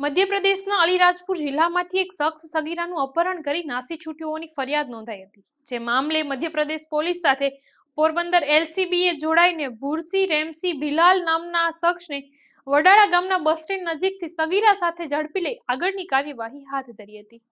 મધ્યપ્રદેશના અલીરાજપુર જિલ્લામાંથી એક શખ્સ સગીરાનું અપહરણ કરી નાસી છૂટ્યો હોવાની ફરિયાદ નોંધાઈ હતી, જે મામલે મધ્યપ્રદેશ પોલીસ સાથે પોરબંદર એલસીબીએ જોડાઈને ભુરસી રેમસી ભિલાલ નામના શખ્સને વડાળા ગામના બસ સ્ટેન્ડ નજીકથી સગીરા સાથે ઝડપી લઈ આગળની કાર્યવાહી હાથ ધરી હતી.